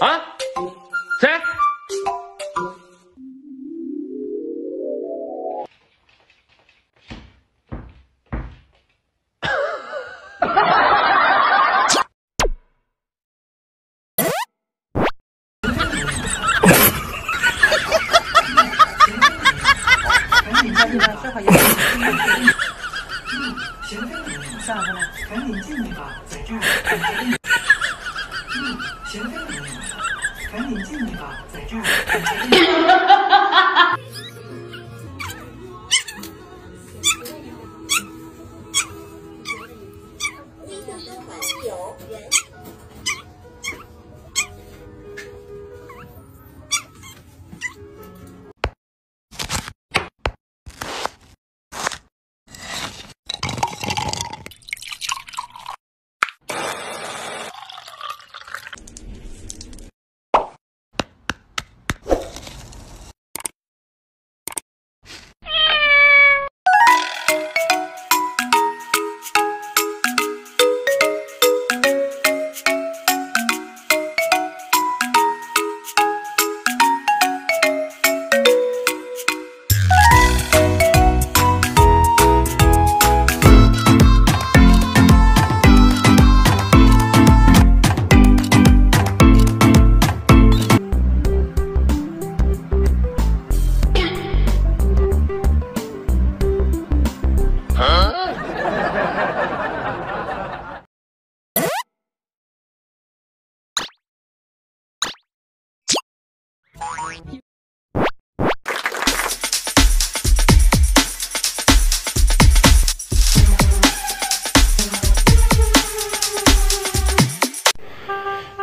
谁猜的？啊？谁？下回来，赶紧进去吧，在这儿。嗯，行，赶紧进去吧，在这儿。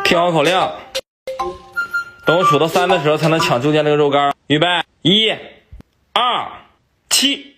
听好口令，等我数到三的时候才能抢中间那个肉干。预备，一、二、七、